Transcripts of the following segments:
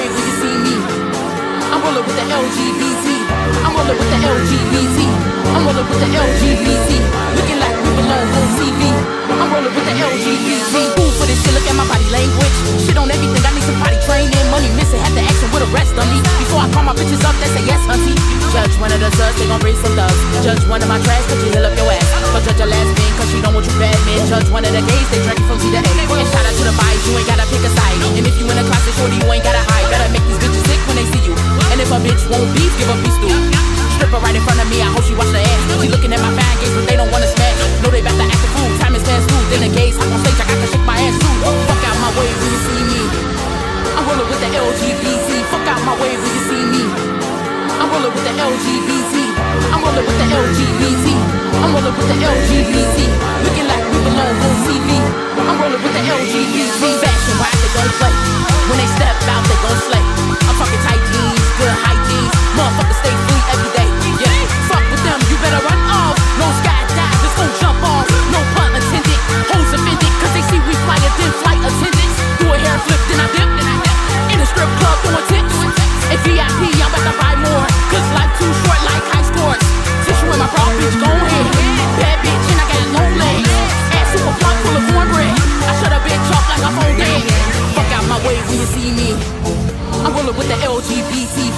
way when you see me. I'm rolling with the LGBT. I'm rolling with the LGBT. I'm rolling with the LGBT. Looking like we belong on TV. I'm rolling with the LGBT. Fool for this shit, look at my body language. Shit on everything, I need some body training. Money missing, had to action with a rest on me. Before I call my bitches up, they say yes, hunty. Judge one of the suds, they gon' raise some thugs. Judge one of my trash, cause you heal up your ass. But judge a lesbian, cause she don't want you bad men. Judge one of the gays, they drink from C to A. And shout out to the bias, you ain't gotta pick a side. And if you in a closet, shorty, you ain't gotta hide. Won't beef, give a stew. Stripper right in front of me, I hope she wash her ass. She looking at my fine gays, but they don't wanna smash. Know they about to act a fool, time is fast food. Then the gays hop on stage, I got to shake my ass too. Fuck out my way when you see me. I'm rolling with the LGBT. Fuck out my way when you see me. I'm rolling with the LGBT. I'm rolling with the LGBT. I'm rolling with the LGBT. Looking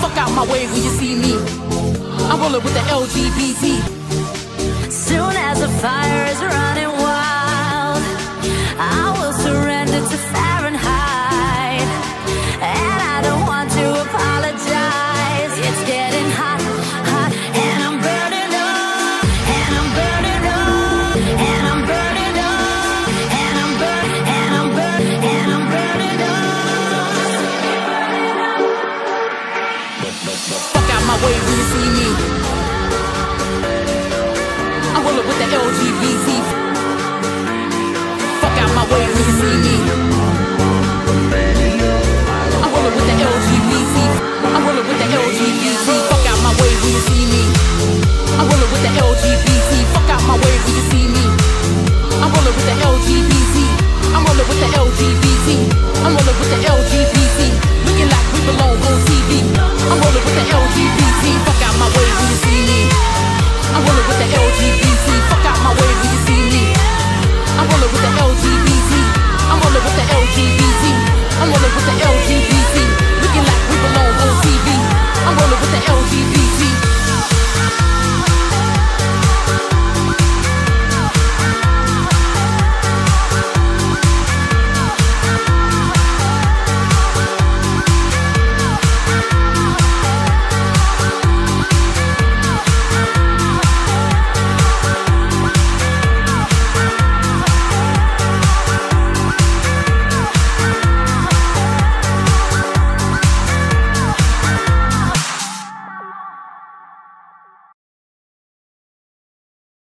Fuck out my way when you see me. I'm rolling with the LGBT.